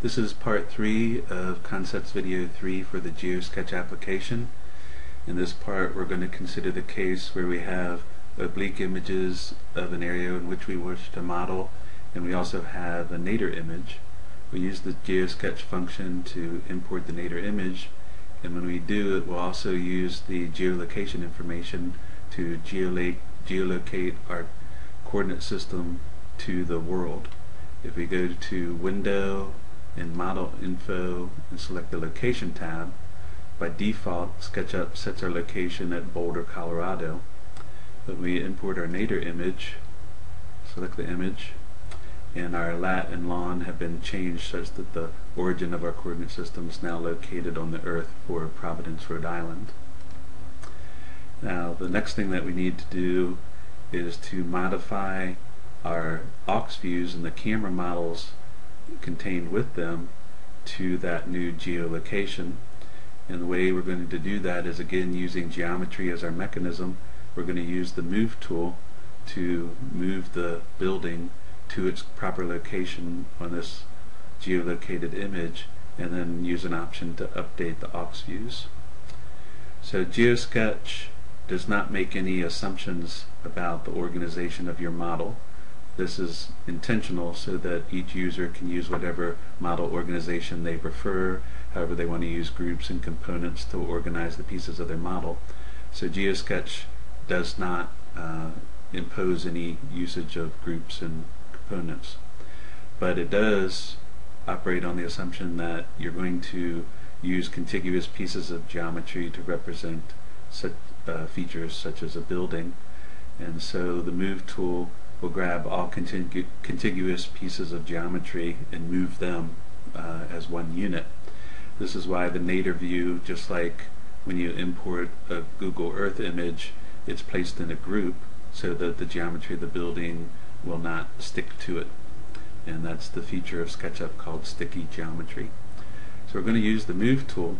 This is part 3 of Concepts Video 3 for the GeoSketch application. In this part we're going to consider the case where we have oblique images of an area in which we wish to model and we also have a nadir image. We use the GeoSketch function to import the nadir image and when we do it we'll also use the geolocation information to geolocate our coordinate system to the world. If we go to Window, in Model Info and select the Location tab, by default SketchUp sets our location at Boulder, Colorado. But we import our nadir image, select the image, and our lat and lon have been changed such that the origin of our coordinate system is now located on the Earth for Providence, Rhode Island. Now the next thing that we need to do is to modify our aux views and the camera models contained with them to that new geolocation. And the way we're going to do that is again using geometry as our mechanism. We're going to use the move tool to move the building to its proper location on this geolocated image and then use an option to update the aux views. So GeoSketch does not make any assumptions about the organization of your model. This is intentional so that each user can use whatever model organization they prefer, however they want to use groups and components to organize the pieces of their model. So GeoSketch does not uh, impose any usage of groups and components. But it does operate on the assumption that you're going to use contiguous pieces of geometry to represent such, uh, features such as a building. And so the Move tool will grab all contigu contiguous pieces of geometry and move them uh, as one unit. This is why the nadir view, just like when you import a Google Earth image, it's placed in a group so that the geometry of the building will not stick to it. And that's the feature of SketchUp called sticky geometry. So we're going to use the Move tool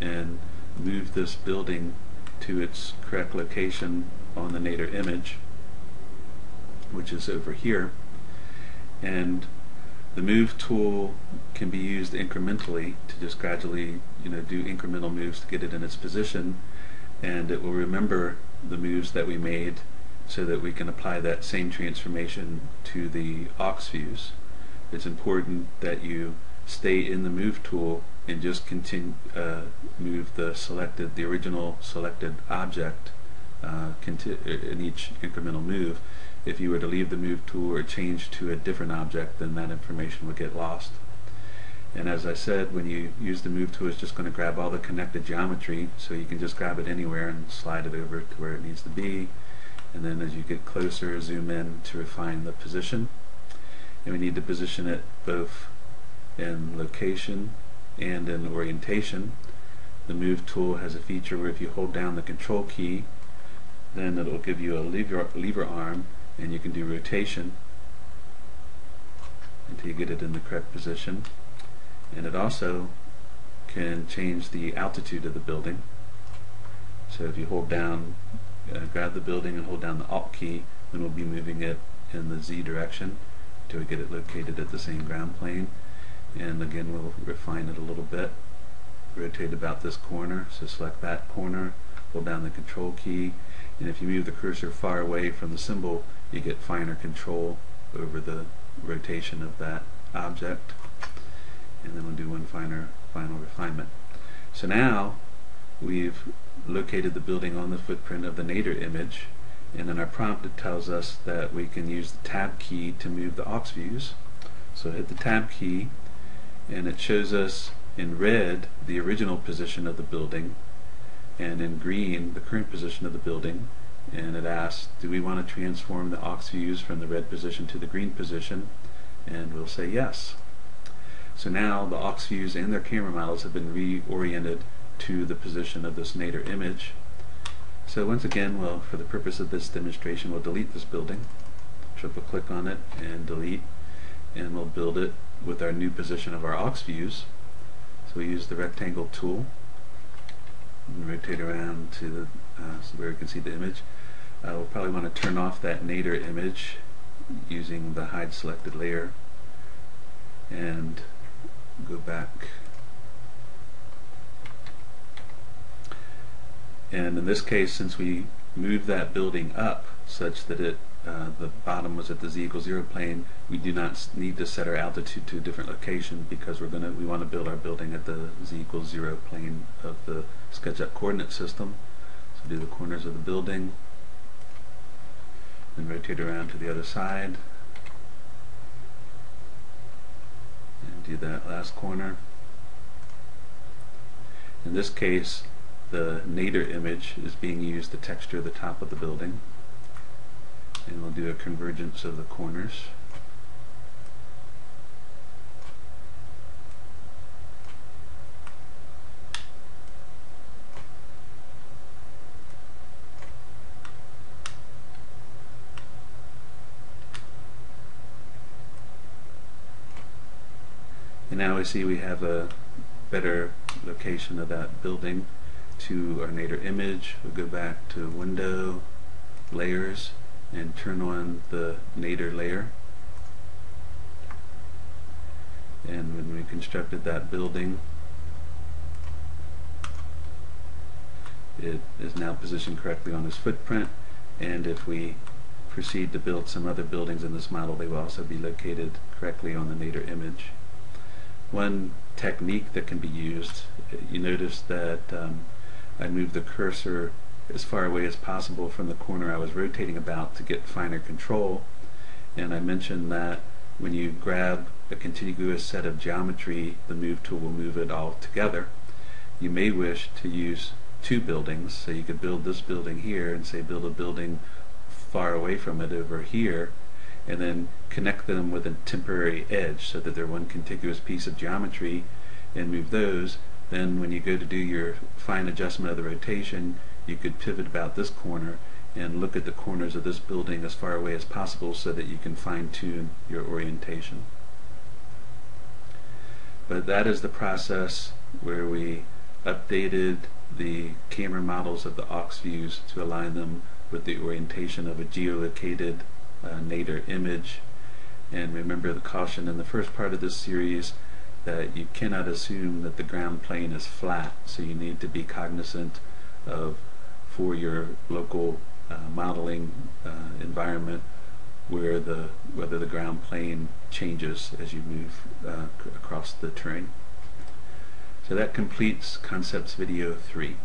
and move this building to its correct location on the nadir image which is over here. And the move tool can be used incrementally to just gradually you know do incremental moves to get it in its position and it will remember the moves that we made so that we can apply that same transformation to the aux views. It's important that you stay in the move tool and just continue uh, move the selected the original selected object uh, in each incremental move. If you were to leave the move tool or change to a different object then that information would get lost. And as I said when you use the move tool it's just going to grab all the connected geometry so you can just grab it anywhere and slide it over to where it needs to be. And then as you get closer zoom in to refine the position. And we need to position it both in location and in orientation. The move tool has a feature where if you hold down the control key then it will give you a lever, lever arm and you can do rotation until you get it in the correct position. And it also can change the altitude of the building. So if you hold down uh, grab the building and hold down the alt key then we'll be moving it in the Z direction until we get it located at the same ground plane. And again we'll refine it a little bit. Rotate about this corner so select that corner hold down the control key and if you move the cursor far away from the symbol you get finer control over the rotation of that object. And then we'll do one finer final refinement. So now we've located the building on the footprint of the nadir image. And in our prompt it tells us that we can use the tab key to move the aux views. So hit the tab key and it shows us in red the original position of the building and in green the current position of the building and it asks do we want to transform the aux views from the red position to the green position? And we'll say yes. So now the aux views and their camera models have been reoriented to the position of this nadir image. So once again well for the purpose of this demonstration we'll delete this building. Triple click on it and delete and we'll build it with our new position of our aux views. So we use the rectangle tool rotate around to the, uh, so where you can see the image. Uh, we'll probably want to turn off that nadir image using the hide selected layer and go back. And in this case, since we moved that building up such that it uh, the bottom was at the z equals zero plane, we do not need to set our altitude to a different location because we're gonna we want to build our building at the z equals zero plane of the SketchUp coordinate system. So do the corners of the building, and rotate around to the other side, and do that last corner. In this case, the nadir image is being used to texture the top of the building and we'll do a convergence of the corners. And now we see we have a better location of that building to our nadir image. We'll go back to Window, Layers, and turn on the nadir layer. And when we constructed that building, it is now positioned correctly on this footprint. And if we proceed to build some other buildings in this model, they will also be located correctly on the nadir image. One technique that can be used, you notice that um, I moved the cursor as far away as possible from the corner I was rotating about to get finer control. And I mentioned that when you grab a contiguous set of geometry, the move tool will move it all together. You may wish to use two buildings, so you could build this building here and say build a building far away from it over here, and then connect them with a temporary edge so that they're one contiguous piece of geometry and move those. Then when you go to do your fine adjustment of the rotation, you could pivot about this corner and look at the corners of this building as far away as possible so that you can fine-tune your orientation. But that is the process where we updated the camera models of the aux views to align them with the orientation of a geolocated uh, nadir image. And remember the caution in the first part of this series that you cannot assume that the ground plane is flat, so you need to be cognizant of for your local uh, modeling uh, environment where the whether the ground plane changes as you move uh, across the terrain. So that completes Concepts Video 3.